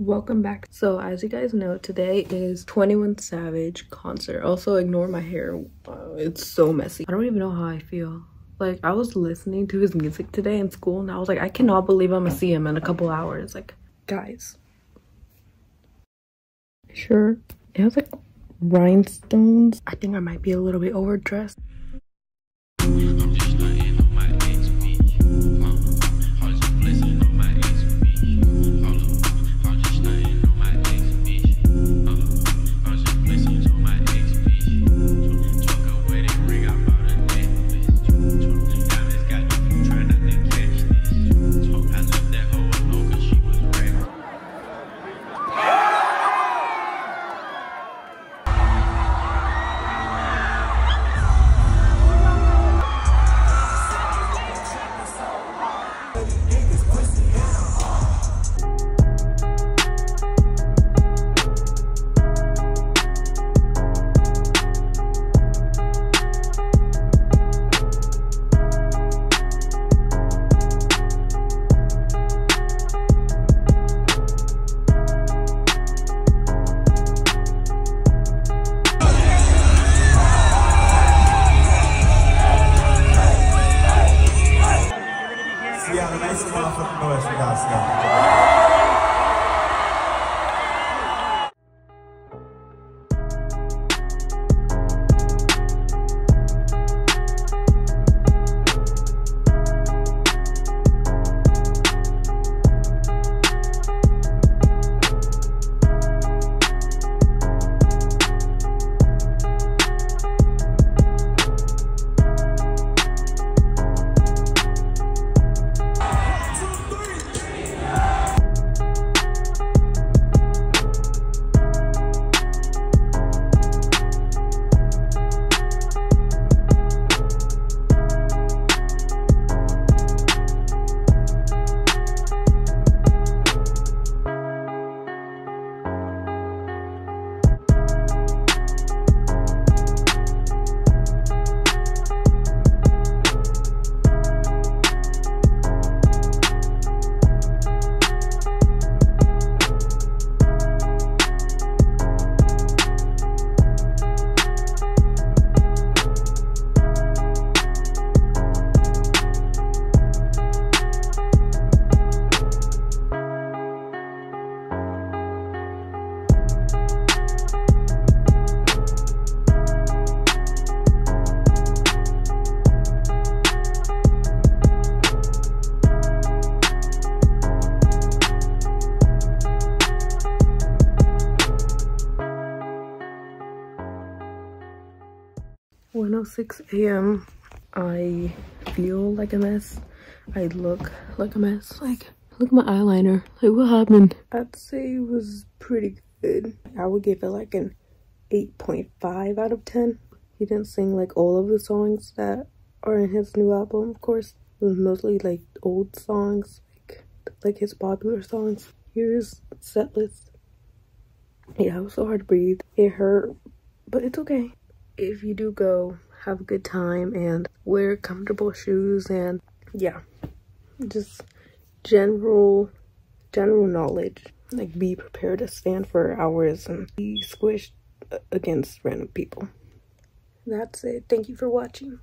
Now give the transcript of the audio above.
welcome back. So as you guys know today is 21 savage concert. Also ignore my hair. It's so messy. I don't even know how i feel. Like i was listening to his music today in school and i was like i cannot believe i'm gonna see him in a couple hours. Like guys. Sure. It has like rhinestones. I think i might be a little bit overdressed Alice Maffert, Noeste Gasca. One oh six a.m. I feel like a mess. I look like a mess. Like, look at my eyeliner. Like, what happened? I'd say it was pretty good. I would give it like an 8.5 out of 10. He didn't sing like all of the songs that are in his new album, of course. It was mostly like old songs, like, like his popular songs. Here's set list. Yeah, it was so hard to breathe. It hurt, but it's okay if you do go, have a good time and wear comfortable shoes and yeah, just general, general knowledge. Like be prepared to stand for hours and be squished against random people. That's it. Thank you for watching.